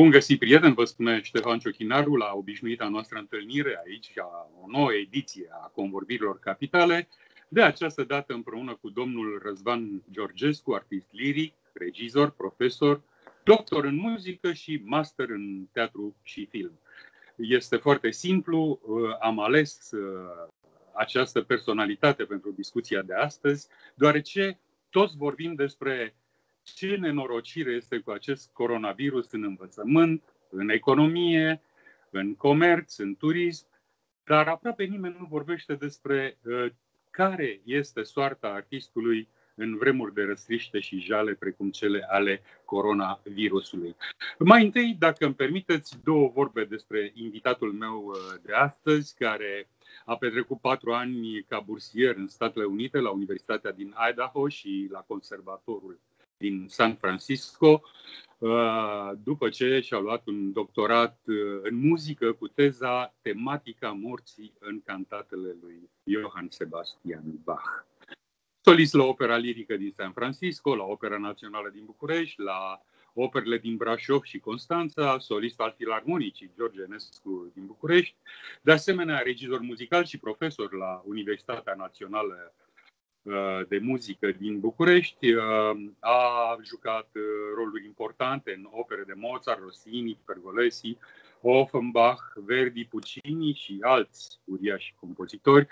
Bun găsit, prieten, vă spune Ștefan Ciochinaru la obișnuita noastră întâlnire aici, la o nouă ediție a Convorbirilor Capitale, de această dată împreună cu domnul Răzvan Georgescu, artist liric, regizor, profesor, doctor în muzică și master în teatru și film. Este foarte simplu, am ales uh, această personalitate pentru discuția de astăzi, deoarece toți vorbim despre ce nenorocire este cu acest coronavirus în învățământ, în economie, în comerț, în turism, dar aproape nimeni nu vorbește despre uh, care este soarta artistului în vremuri de răstriște și jale precum cele ale coronavirusului. Mai întâi, dacă îmi permiteți, două vorbe despre invitatul meu uh, de astăzi, care a petrecut patru ani ca bursier în Statele Unite la Universitatea din Idaho și la Conservatorul din San Francisco, uh, după ce și-a luat un doctorat uh, în muzică cu teza Tematica morții în cantatele lui Johann Sebastian Bach. Solist la opera lirică din San Francisco, la Opera Națională din București, la operele din Brașov și Constanța, solist al Filarmonicii George Enescu din București, de asemenea regizor muzical și profesor la Universitatea Națională Uh, de muzică din București. Uh, a jucat uh, roluri importante în opere de Mozart, Rossini, Pergolesi, Offenbach, Verdi, Puccini și alți uriași compozitori,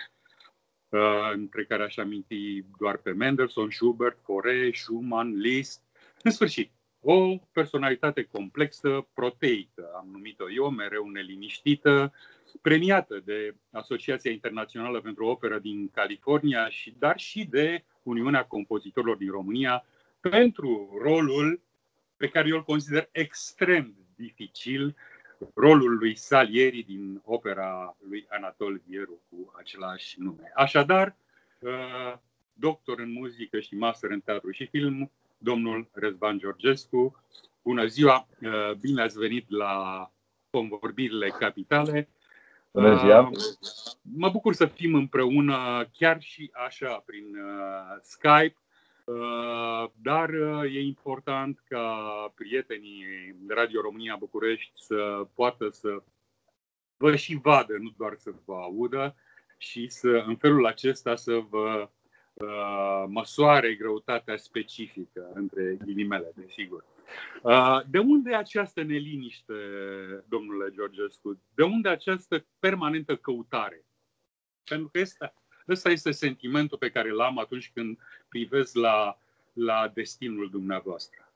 între care aș aminti doar pe Mendelssohn, Schubert, Fauré, Schumann, Liszt. În sfârșit, o personalitate complexă, proteică, am numit-o eu, mereu neliniștită, premiată de Asociația Internațională pentru Operă din California, și, dar și de Uniunea Compozitorilor din România pentru rolul pe care eu îl consider extrem dificil, rolul lui Salieri din opera lui Anatol Vieru cu același nume. Așadar, uh, doctor în muzică și master în teatru și film, domnul Răzvan Georgescu. Bună ziua, uh, bine ați venit la convorbirile capitale. Bună ziua! Uh, mă bucur să fim împreună chiar și așa, prin uh, Skype, dar e important ca prietenii Radio România București să poată să vă și vadă, nu doar să vă audă, și să în felul acesta să vă Uh, măsoare greutatea specifică, între ghilimele, desigur. Uh, de unde această neliniște, domnule Georgescu? De unde această permanentă căutare? Pentru că este, ăsta este sentimentul pe care l-am atunci când privesc la, la destinul dumneavoastră.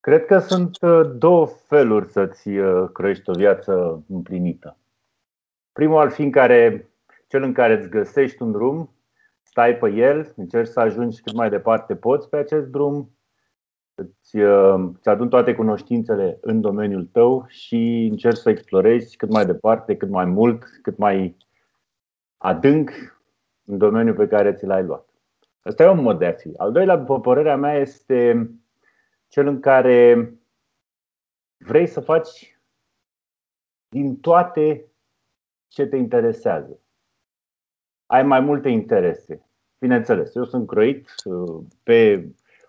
Cred că sunt uh, două feluri să-ți crești o viață împlinită. Primul ar fi în care, cel în care îți găsești un drum stai pe el, încerci să ajungi cât mai departe poți pe acest drum, îți, uh, îți adun toate cunoștințele în domeniul tău și încerci să explorezi cât mai departe, cât mai mult, cât mai adânc în domeniul pe care ți l-ai luat. Asta e un mod de a fi. Al doilea, după părerea mea, este cel în care vrei să faci din toate ce te interesează. Ai mai multe interese. Bineînțeles, eu sunt croit uh, pe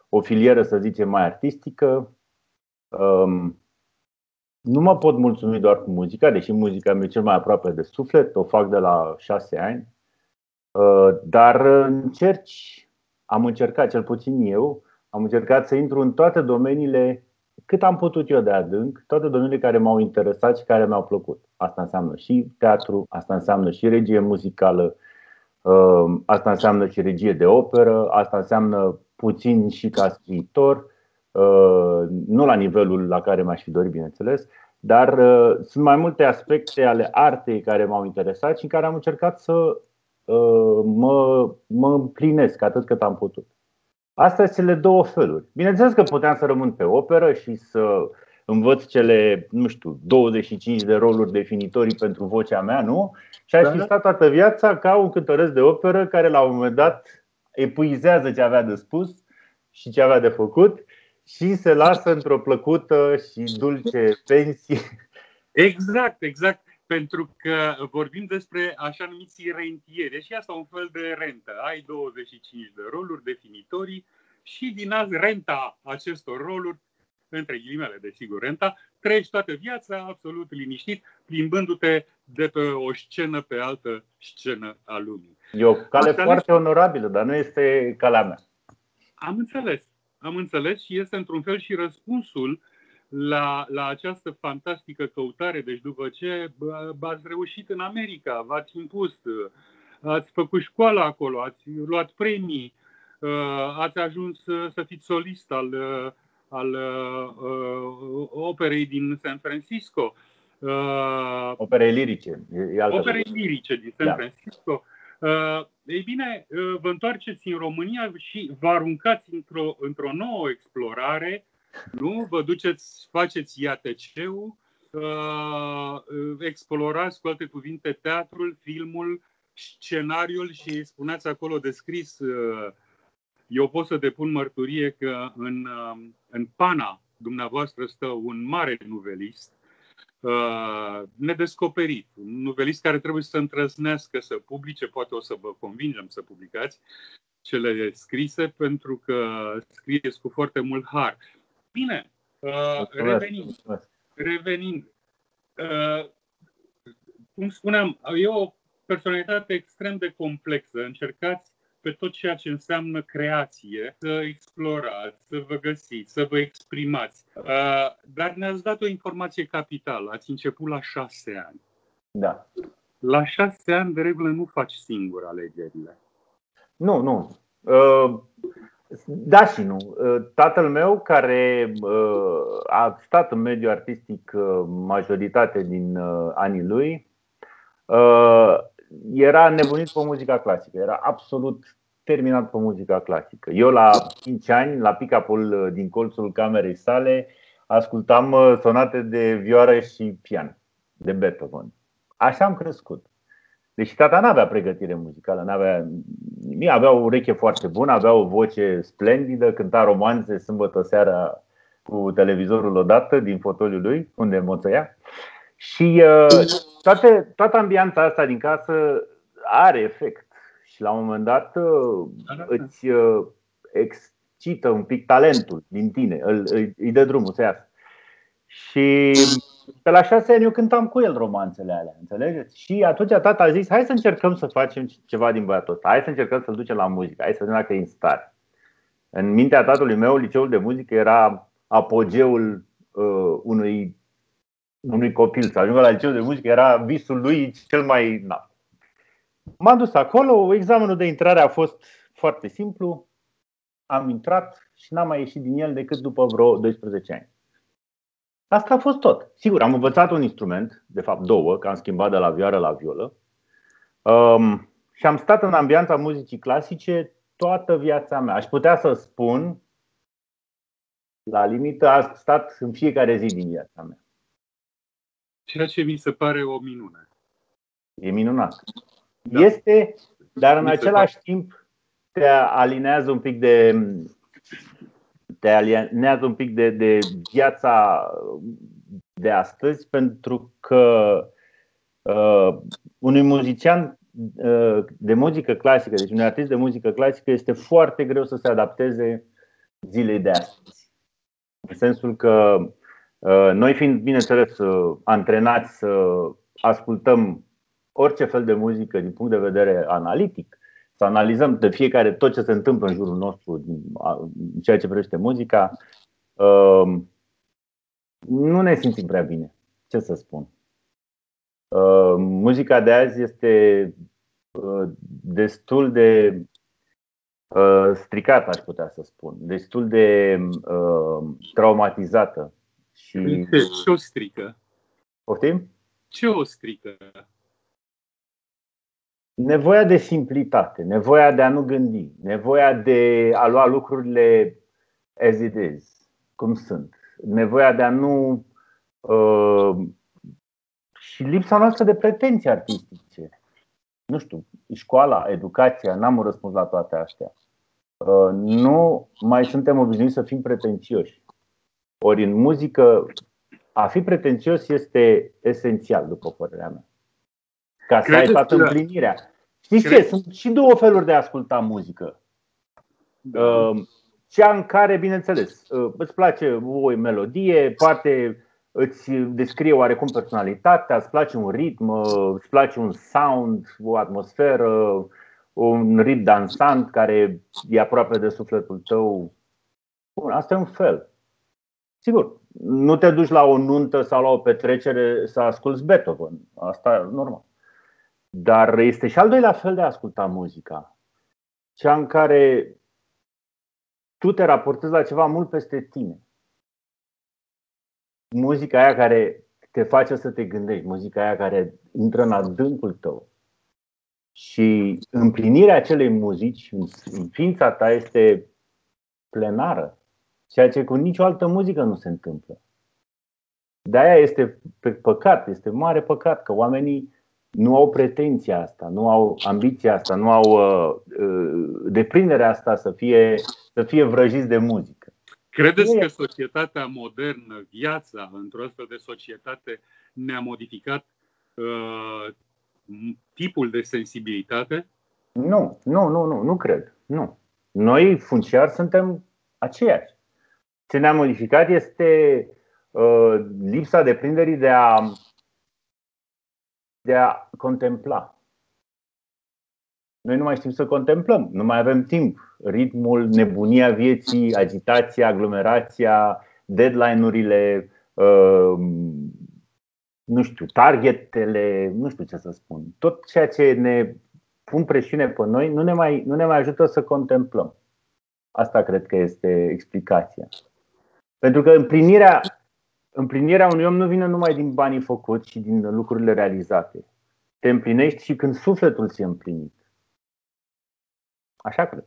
o filieră, să zicem, mai artistică. Um, nu mă pot mulțumi doar cu muzica, deși muzica mi-e cel mai aproape de suflet, o fac de la șase ani. Uh, dar încerci, am încercat, cel puțin eu, am încercat să intru în toate domeniile cât am putut eu de adânc, toate domeniile care m-au interesat și care mi-au plăcut. Asta înseamnă și teatru, asta înseamnă și regie muzicală, Ehm, asta înseamnă și regie de operă, asta înseamnă puțin și ca scriitor, ehm, nu la nivelul la care m-aș fi dorit, bineînțeles, dar ehm, sunt mai multe aspecte ale artei care m-au interesat și în care am încercat să mă, mă împlinesc atât cât am putut. Astea sunt cele două feluri. Bineînțeles că puteam să rămân pe operă și să învăț cele, nu știu, 25 de roluri definitorii pentru vocea mea, nu? Și aș fi da. stat toată viața ca un cântăresc de operă care la un moment dat epuizează ce avea de spus și ce avea de făcut și se lasă într-o plăcută și dulce pensie. Exact, exact. Pentru că vorbim despre așa numiți rentieri și asta un fel de rentă. Ai 25 de roluri definitorii și din azi renta acestor roluri între ghilimele, desigur, renta, trăiești toată viața absolut liniștit, plimbându-te de pe o scenă pe altă scenă a lumii. E o cale Asta foarte onorabilă, dar nu este calea mea. Am înțeles. Am înțeles și este într-un fel și răspunsul la, la această fantastică căutare. Deci după ce ați reușit în America, v-ați impus, ați făcut școală acolo, ați luat premii, ați ajuns să fiți solist al, al uh, operei din San Francisco. Uh, operei lirice. Operei lirice din San da. Francisco. Uh, ei bine, uh, vă întoarceți în România și vă aruncați într-o, într-o nouă explorare, nu? Vă duceți, faceți IATC-ul, uh, explorați, cu alte cuvinte, teatrul, filmul, scenariul și spuneați acolo descris. Eu pot să depun mărturie că în, în pana dumneavoastră stă un mare nuvelist Uh, nedescoperit. Un novelist care trebuie să întrăznească să publice, poate o să vă convingem să publicați cele scrise, pentru că scrieți cu foarte mult har. Bine, uh, revenind, revenind uh, cum spuneam, e o personalitate extrem de complexă. Încercați pe tot ceea ce înseamnă creație, să explorați, să vă găsiți, să vă exprimați. Uh, dar ne-ați dat o informație capitală. Ați început la șase ani. Da. La șase ani, de regulă, nu faci singur alegerile. Nu, nu. Uh, da și nu. Uh, tatăl meu, care a stat în mediul artistic majoritate din anii lui, era nebunit pe muzica clasică, era absolut terminat pe muzica clasică. Eu la 5 ani, la pick-up-ul uh, din colțul camerei sale, ascultam uh, sonate de vioară și pian de Beethoven. Așa am crescut. Deci tata nu avea pregătire muzicală, n-avea nimic, avea o ureche foarte bună, avea o voce splendidă, cânta romanțe sâmbătă seara cu televizorul odată din fotoliul lui, unde moțăia. Și uh, toate, toată ambianța asta din casă are efect. Și la un moment dat uh, da, da, da. îți uh, excită un pic talentul din tine, îl, îi dă drumul să iasă. Și pe la șase ani eu cântam cu el romanțele alea, înțelegeți? Și atunci tata a zis, hai să încercăm să facem ceva din băiatul ăsta, hai să încercăm să-l ducem la muzică, hai să vedem dacă e în stare. În mintea tatălui meu, liceul de muzică era apogeul uh, unui unui copil să ajungă la liceu de muzică era visul lui cel mai înalt. M-am dus acolo, examenul de intrare a fost foarte simplu, am intrat și n-am mai ieșit din el decât după vreo 12 ani. Asta a fost tot. Sigur, am învățat un instrument, de fapt două, că am schimbat de la vioară la violă. Um, și am stat în ambianța muzicii clasice toată viața mea. Aș putea să spun, la limită, am stat în fiecare zi din viața mea. Ceea ce mi se pare o minune. E minunat. Da. Este, dar în mi același timp te alinează un pic de te alinează un pic de, de viața de astăzi, pentru că uh, unui muzician uh, de muzică clasică, deci un artist de muzică clasică, este foarte greu să se adapteze zilei de astăzi. În sensul că Uh, noi fiind, bineînțeles, uh, antrenați să ascultăm orice fel de muzică din punct de vedere analitic, să analizăm de fiecare tot ce se întâmplă în jurul nostru în ceea ce privește muzica, uh, nu ne simțim prea bine. Ce să spun? Muzica de azi este destul de stricată, aș putea să spun, destul de traumatizată și... Ce o strică? Poftim? Ce o strică? Nevoia de simplitate, nevoia de a nu gândi, nevoia de a lua lucrurile as it is, cum sunt, nevoia de a nu. Uh, și lipsa noastră de pretenții artistice. Nu știu, școala, educația, n-am răspuns la toate astea. Uh, nu mai suntem obișnuiți să fim pretențioși. Ori în muzică, a fi pretențios este esențial, după părerea mea. Ca să ai toată împlinirea. Știți ce? Sunt și două feluri de a asculta muzică. Da. Uh, cea în care, bineînțeles, uh, îți place o melodie, poate îți descrie oarecum personalitatea, îți place un ritm, uh, îți place un sound, o atmosferă, un ritm dansant care e aproape de sufletul tău. Bun, asta e un fel. Sigur, nu te duci la o nuntă sau la o petrecere să asculți Beethoven. Asta e normal. Dar este și al doilea fel de a asculta muzica. Cea în care tu te raportezi la ceva mult peste tine. Muzica aia care te face să te gândești, muzica aia care intră în adâncul tău. Și împlinirea acelei muzici în ființa ta este plenară, ceea ce cu nicio altă muzică nu se întâmplă. De aia este păcat, este mare păcat că oamenii nu au pretenția asta, nu au ambiția asta, nu au uh, uh, deprinderea asta să fie, să fie vrăjiți de muzică. Credeți că societatea modernă, viața într-o astfel de societate ne-a modificat uh, tipul de sensibilitate? Nu, nu, nu, nu, nu cred. Nu. Noi, funciari, suntem aceiași. Ce ne-a modificat este uh, lipsa de prinderii de a de a contempla. Noi nu mai știm să contemplăm, nu mai avem timp. Ritmul, nebunia vieții, agitația, aglomerația, deadline-urile, uh, nu știu, targetele, nu știu ce să spun. Tot ceea ce ne pun presiune pe noi nu ne mai, nu ne mai ajută să contemplăm. Asta cred că este explicația. Pentru că împlinirea împlinirea unui om nu vine numai din banii făcuți și din lucrurile realizate. Te împlinești și când sufletul ți-e împlinit. Așa cred.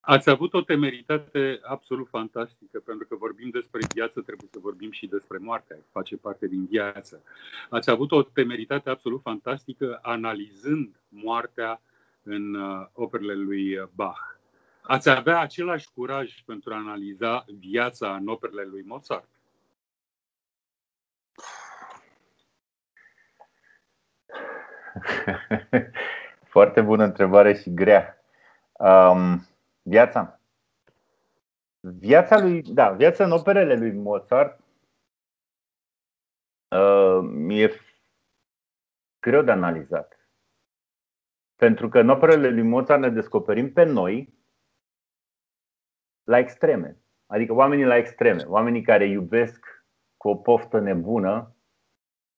Ați avut o temeritate absolut fantastică, pentru că vorbim despre viață, trebuie să vorbim și despre moarte, face parte din viață. Ați avut o temeritate absolut fantastică analizând moartea în uh, operele lui Bach. Ați avea același curaj pentru a analiza viața în operele lui Mozart? Foarte bună întrebare și grea. Um, viața. Viața lui, da, viața în operele lui Mozart uh, e greu de analizat. Pentru că în operele lui Mozart ne descoperim pe noi la extreme. Adică oamenii la extreme, oamenii care iubesc cu o poftă nebună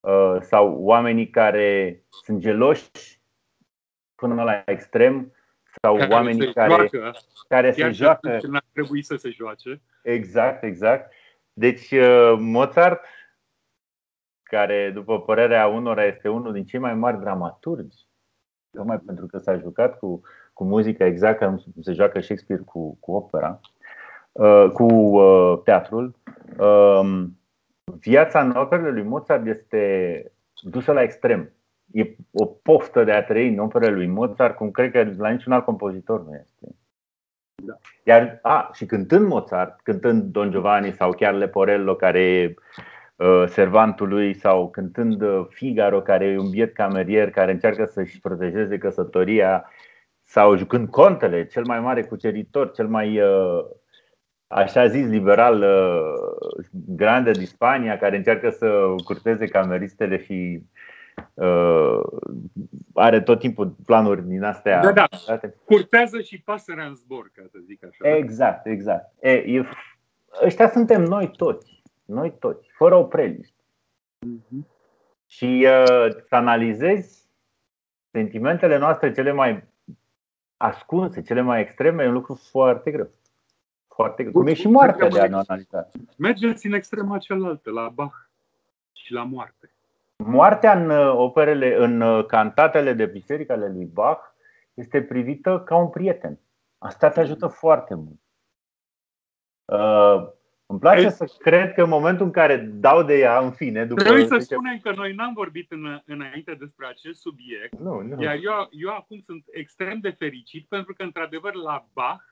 Uh, sau oamenii care sunt geloși până la extrem sau care oamenii se care, joacă, care se joacă. n-ar trebui să se joace. Exact, exact. Deci uh, Mozart, care după părerea unora este unul din cei mai mari dramaturgi, tocmai pentru că s-a jucat cu, cu muzica exact cum se joacă Shakespeare cu, cu opera, uh, cu teatrul. Um, viața în operele lui Mozart este dusă la extrem. E o poftă de a trăi în operele lui Mozart, cum cred că la niciun alt compozitor nu este. Da. Iar, a, și cântând Mozart, cântând Don Giovanni sau chiar Leporello, care e uh, servantul lui, sau cântând uh, Figaro, care e un biet camerier care încearcă să-și protejeze căsătoria, sau jucând Contele, cel mai mare cuceritor, cel mai uh, așa zis liberal uh, grande din Spania care încearcă să curteze cameristele și uh, are tot timpul planuri din astea. Da, da. Curtează și pasărea în zbor, ca să zic așa. Exact, exact. E, e, ăștia suntem noi toți. Noi toți, fără o preliște. Uh-huh. Și uh, să analizezi sentimentele noastre cele mai ascunse, cele mai extreme, e un lucru foarte greu. Foarte Cum e și moartea de analizat. Mergeți în extrema cealaltă, la Bach și la moarte. Moartea în uh, operele, în uh, cantatele de biserică ale lui Bach este privită ca un prieten. Asta te ajută foarte mult. Uh, îmi place e... să cred că în momentul în care dau de ea, în fine, după Trebuie să spunem că noi n-am vorbit în, înainte despre acest subiect, nu, nu. iar eu, eu acum sunt extrem de fericit pentru că, într-adevăr, la Bach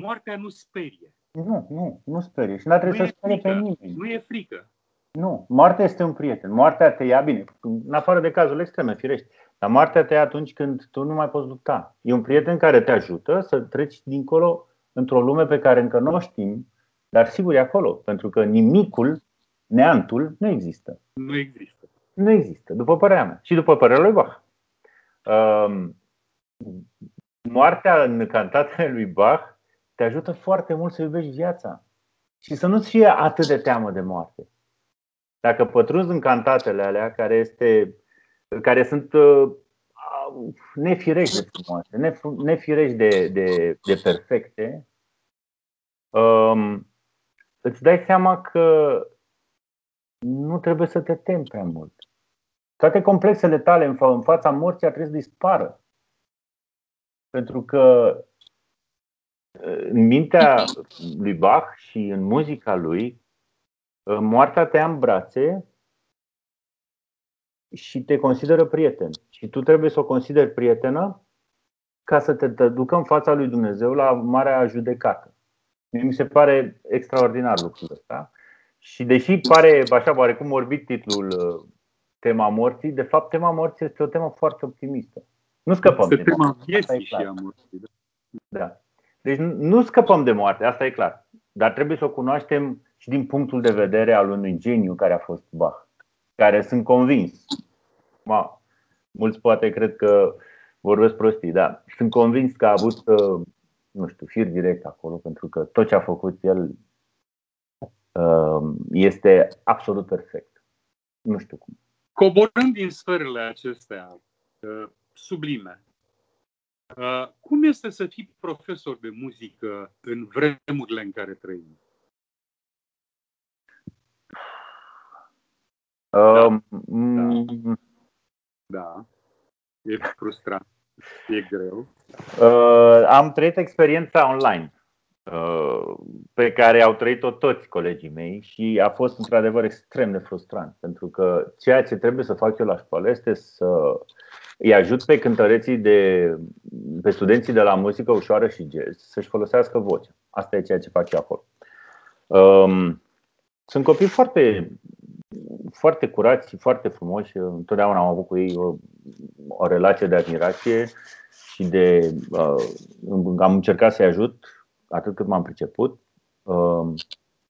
moartea nu sperie. Nu, nu, nu sperie. Și nu trebuie să sperie pe nimeni. Nu e frică. Nu, moartea este un prieten. Moartea te ia bine, în afară de cazul extreme, firești. Dar moartea te ia atunci când tu nu mai poți lupta. E un prieten care te ajută să treci dincolo într-o lume pe care încă nu o știm, dar sigur e acolo, pentru că nimicul, neantul, nu există. Nu există. Nu există, după părerea mea și după părerea lui Bach. Um, moartea în cantatele lui Bach te ajută foarte mult să iubești viața și să nu-ți fie atât de teamă de moarte. Dacă pătrunzi în cantatele alea, care, este, care sunt uh, nefirești de frumoase, nefirești de, de, de perfecte, um, îți dai seama că nu trebuie să te temi prea mult. Toate complexele tale în, fa- în fața morții ar trebui să dispară. Pentru că în mintea lui Bach și în muzica lui, moartea te ia în brațe și te consideră prieten. Și tu trebuie să o consideri prietenă ca să te ducă în fața lui Dumnezeu la marea judecată. Mi se pare extraordinar lucrul ăsta. Și deși pare așa oarecum morbid titlul uh, tema morții, de fapt tema morții este o temă foarte optimistă. Nu scăpăm este de tema moarte. vieții și a morții. Da. da. Deci nu scăpăm de moarte, asta e clar. Dar trebuie să o cunoaștem și din punctul de vedere al unui geniu care a fost Bach, care sunt convins. Ma, mulți poate cred că vorbesc prostii, dar sunt convins că a avut, uh, nu știu, fir direct acolo, pentru că tot ce a făcut el uh, este absolut perfect. Nu știu cum. Coborând din sferele acestea uh, sublime, cum este să fii profesor de muzică în vremurile în care trăim? Um, da. da. E frustrant. E greu. Uh, am trăit experiența online uh, pe care au trăit-o toți colegii mei și a fost într-adevăr extrem de frustrant pentru că ceea ce trebuie să fac eu la școală este să îi ajut pe cântăreții de, pe studenții de la muzică ușoară și jazz să-și folosească vocea. Asta e ceea ce fac eu acolo. Um, sunt copii foarte foarte curați și foarte frumoși. Întotdeauna am avut cu ei o, o relație de admirație și de. Uh, am încercat să-i ajut atât cât m-am priceput. Uh,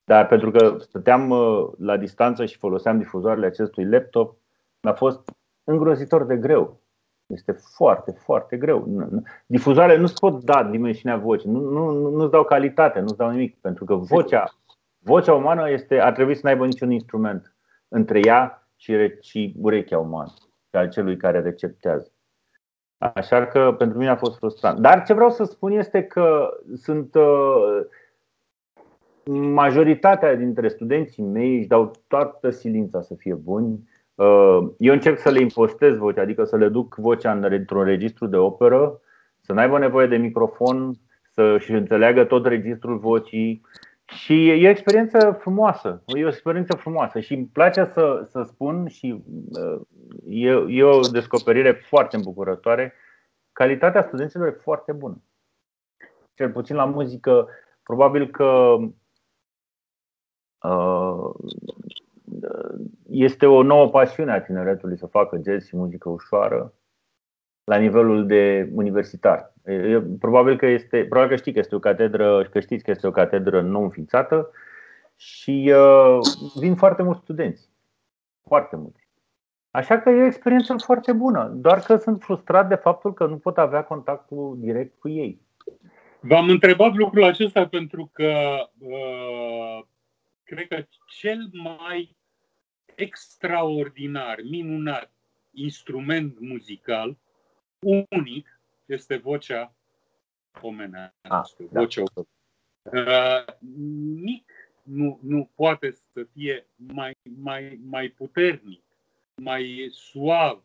dar pentru că stăteam uh, la distanță și foloseam difuzoarele acestui laptop, mi-a fost îngrozitor de greu. Este foarte, foarte greu. Difuzoarele nu-ți pot da dimensiunea vocii, nu, nu, nu-ți dau calitate, nu-ți dau nimic, pentru că vocea, vocea umană este, ar trebui să nu aibă niciun instrument între ea și, și urechea umană și al celui care receptează. Așa că pentru mine a fost frustrant. Dar ce vreau să spun este că sunt uh, majoritatea dintre studenții mei își dau toată silința să fie buni. Uh, eu încerc să le impostez vocea, adică să le duc vocea într-un registru de operă, să n-aibă nevoie de microfon, să-și înțeleagă tot registrul vocii, și e o experiență frumoasă, e o experiență frumoasă și îmi place să, să spun și uh, e, e o descoperire foarte îmbucurătoare. Calitatea studenților e foarte bună. Cel puțin la muzică, probabil că uh, este o nouă pasiune a tineretului să facă jazz și muzică ușoară la nivelul de universitar. Probabil că este, probabil că știi că este o catedră, că știți că este o catedră nou înființată și uh, vin foarte mulți studenți. Foarte mulți. Așa că e o experiență foarte bună, doar că sunt frustrat de faptul că nu pot avea contactul direct cu ei. V-am întrebat lucrul acesta pentru că uh, cred că cel mai extraordinar, minunat instrument muzical unic este vocea omenească. Ah, da. vocea uh, Nic nu, nu poate să fie mai, mai, mai puternic, mai suav,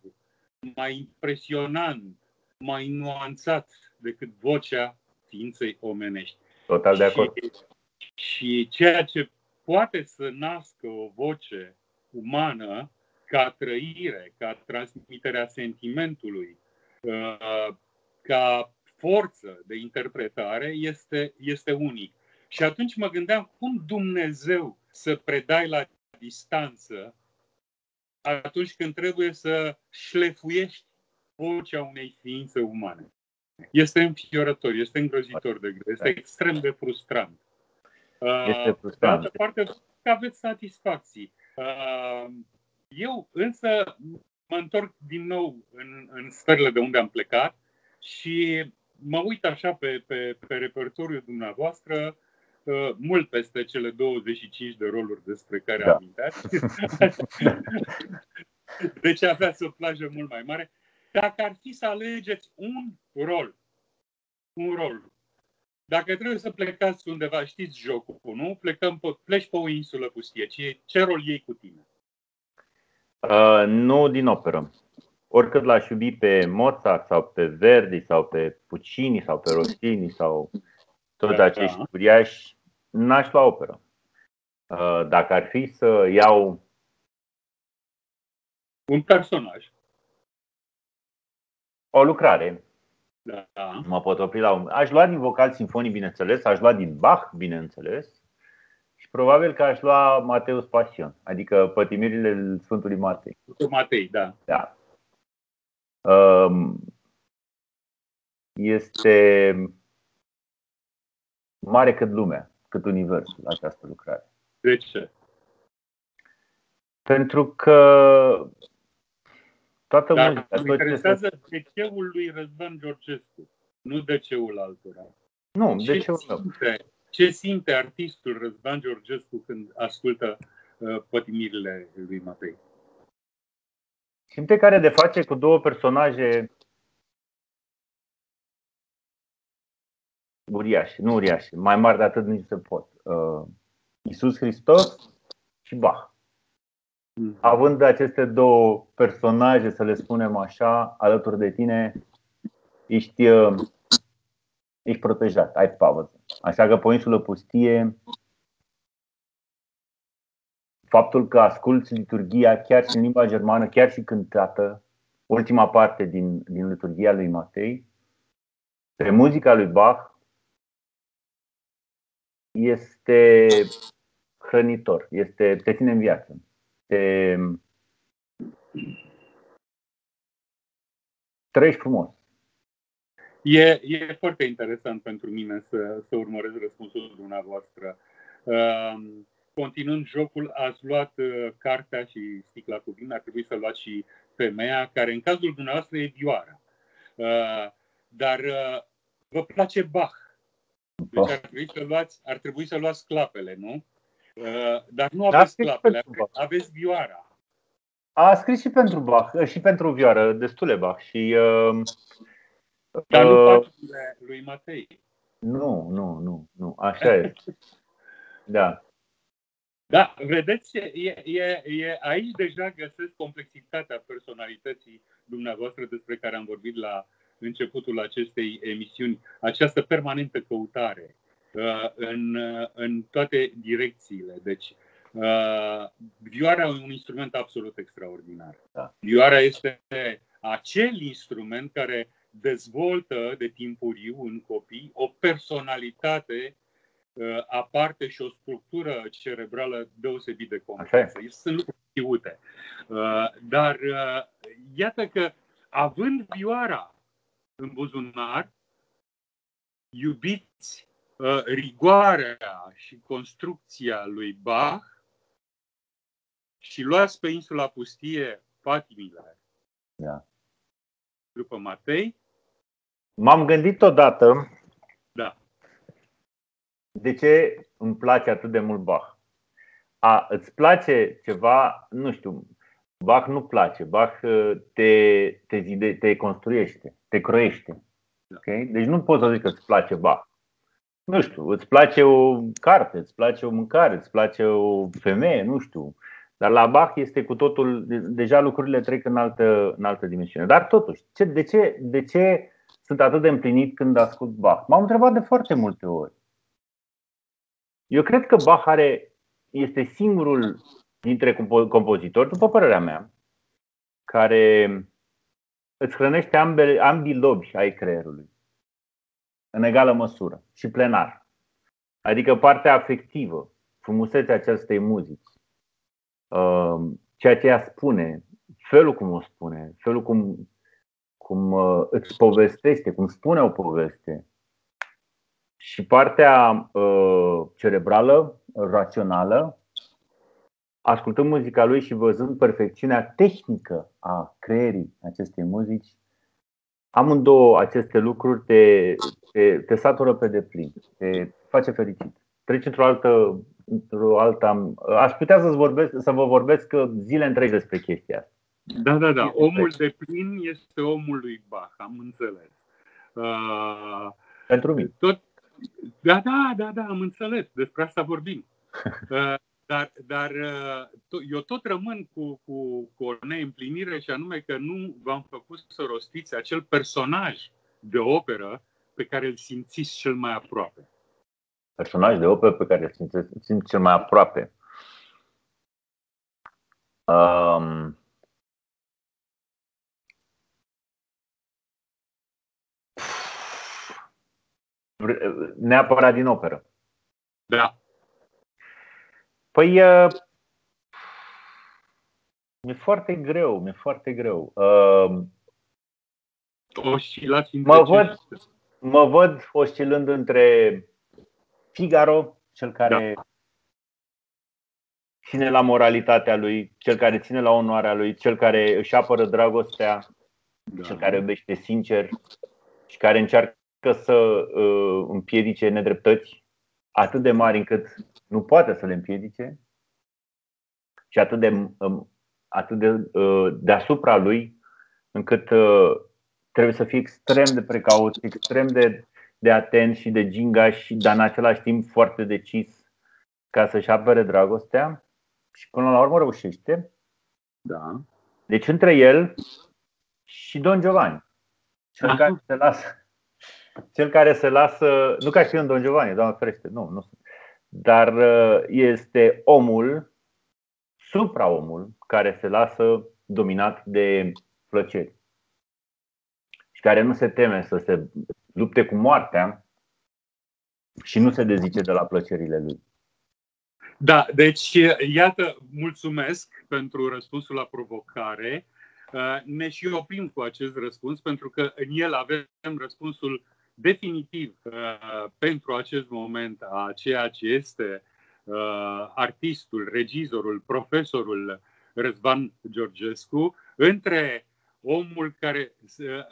mai impresionant, mai nuanțat decât vocea ființei omenești. Total de acord. Și, și ceea ce poate să nască o voce umană ca trăire, ca transmiterea sentimentului, Uh, ca forță de interpretare este, este unic. Și atunci mă gândeam cum Dumnezeu să predai la distanță atunci când trebuie să șlefuiești vocea unei ființe umane. Este înfiorător, este îngrozitor de greu, este extrem de frustrant. Este frustrant. De altă parte, aveți satisfacții. Eu însă mă întorc din nou în, în sferele de unde am plecat și mă uit așa pe, pe, pe repertoriul dumneavoastră uh, mult peste cele 25 de roluri despre care da. aminteați. deci aveați o plajă mult mai mare. Dacă ar fi să alegeți un rol, un rol, dacă trebuie să plecați undeva, știți jocul, nu? Plecăm pe, pleci pe o insulă pustie. Ce, ce rol iei cu tine? Uh, nu din operă. Oricât l-aș iubi pe Mozart sau pe Verdi sau pe Puccini sau pe Rossini sau toți da, acești uriași, n-aș lua operă. Uh, dacă ar fi să iau un personaj, o lucrare, da. mă pot opri la un. Aș lua din vocal sinfonii, bineînțeles, aș lua din Bach, bineînțeles, și probabil că aș lua Mateus Pasion, adică pătimirile Sfântului Matei. Matei, da. da. Um, este mare cât lumea, cât universul, această lucrare. De ce? Pentru că toată Dar muzica. Mă interesează ce... de ceul lui Răzvan Georgescu, nu de ceul altora. Nu, ce de ceul simte, ce simte artistul Răzvan Georgescu când ascultă uh, pătimirile lui Matei? Simte care de face cu două personaje uriașe, nu uriașe, mai mari de atât nici se pot. Uh, Iisus Hristos și Bach. Mm. Având aceste două personaje, să le spunem așa, alături de tine, ești, uh, ești protejat, ai pauză. Așa că pe o insulă pustie, faptul că asculți liturgia chiar și în limba germană, chiar și cântată, ultima parte din, din liturgia lui Matei, pe muzica lui Bach, este hrănitor, este, te ține în viață. Te, trăiești frumos. E, e foarte interesant pentru mine să, să urmăresc răspunsul dumneavoastră. Uh, continuând jocul, ați luat uh, cartea și sticla cu vin, ar trebui să luați și femeia, care în cazul dumneavoastră e vioara. Uh, dar uh, vă place Bach. Deci ar trebui să luați, ar trebui să luați clapele, nu? Uh, dar nu aveți clapele, aveți vioara. A scris și pentru Bach, și pentru vioară, destule Bach. Și, uh, dar nu uh, lui Matei. Nu, nu, nu, nu, așa e. Da. Da, vedeți, e, e, e, aici deja găsesc complexitatea personalității dumneavoastră despre care am vorbit la începutul acestei emisiuni, această permanentă căutare uh, în, uh, în toate direcțiile. Deci, uh, vioara e un instrument absolut extraordinar. Da. Vioara este acel instrument care dezvoltă de timpuriu în copii o personalitate Uh, aparte și o structură cerebrală deosebit de complexă. Sunt lucruri știute. Uh, dar uh, iată că, având vioara în buzunar, iubiți rigoarea și construcția lui Bach și luați pe insula pustie patimile da. după Matei. M-am gândit odată da de ce îmi place atât de mult Bach? A, îți place ceva, nu știu, Bach nu place, Bach uh, te, te, zide, te construiește, te croiește. Okay? Deci nu poți să zic că îți place Bach. Nu știu, îți place o carte, îți place o mâncare, îți place o femeie, nu știu. Dar la Bach este cu totul, deja lucrurile trec în altă, în altă dimensiune. Dar totuși, ce, de, ce, de ce sunt atât de împlinit când ascult Bach? M-am întrebat de foarte multe ori. Eu cred că Bach are, este singurul dintre compozitori, după părerea mea, care îți hrănește ambele, ambii lobi ai creierului în egală măsură și plenar. Adică partea afectivă, frumusețea acestei muzici, um, ceea ce ea spune, felul cum o spune, felul cum, cum uh, îți povestește, cum spune o poveste. Și partea uh, cerebrală, rațională, ascultând muzica lui și văzând perfecțiunea tehnică a creierii acestei muzici, amândouă aceste lucruri te, te, te satură pe deplin, te face fericit. Treci într-o altă, într-o altă. Aș putea să vorbesc, să vă vorbesc zile întregi despre chestia asta. Da, da, da. Omul de plin este omul lui Bach, am înțeles. Uh, Pentru mine. Tot, da, da, da, da, am înțeles. Despre asta vorbim. Uh, dar, dar uh, eu tot rămân cu, cu, cu o neîmplinire și anume că nu v-am făcut să rostiți acel personaj de operă pe care îl simțiți cel mai aproape. Personaj de operă pe care îl simțiți cel mai aproape. Um, neapărat din operă. Da. Păi e foarte greu, mi-e foarte greu. Uh, Oscilați mă văd, mă văd oscilând între Figaro, cel care da. ține la moralitatea lui, cel care ține la onoarea lui, cel care își apără dragostea, da. cel care iubește sincer și care încearcă să uh, împiedice nedreptăți atât de mari încât nu poate să le împiedice și atât de, um, atât de uh, deasupra lui încât uh, trebuie să fie extrem de precaut, extrem de, de atent și de gingaș, dar în același timp foarte decis ca să-și apere dragostea și până la urmă reușește. Da. Deci între el și Don Giovanni, cel care se lasă cel care se lasă, nu ca și în Don Giovanni, doamne ferește, nu, nu. Dar uh, este omul, supraomul, care se lasă dominat de plăceri și care nu se teme să se lupte cu moartea și nu se dezice de la plăcerile lui. Da, deci iată, mulțumesc pentru răspunsul la provocare. Uh, ne și oprim cu acest răspuns pentru că în el avem răspunsul definitiv uh, pentru acest moment a ceea ce este uh, artistul, regizorul, profesorul Răzvan Georgescu între omul care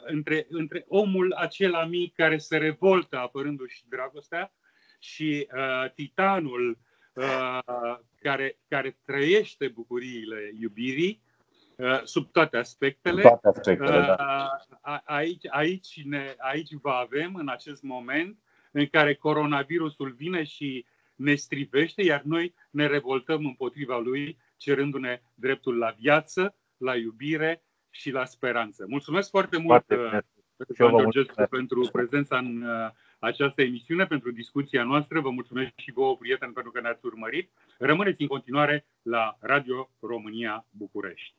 între, între omul acela mic care se revoltă apărându-și dragostea și uh, titanul uh, care, care trăiește bucuriile iubirii Uh, sub toate aspectele. Toate aspectele da. Uh, aici, aici, ne, aici vă avem în acest moment în care coronavirusul vine și ne strivește, iar noi ne revoltăm împotriva lui, cerându-ne dreptul la viață, la iubire și la speranță. Mulțumesc foarte mult, foarte uh, pentru prezența în această emisiune, pentru discuția noastră. Vă mulțumesc și vouă, prieteni, pentru că ne-ați urmărit. Rămâneți în continuare la Radio România București.